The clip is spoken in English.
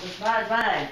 Bye bye.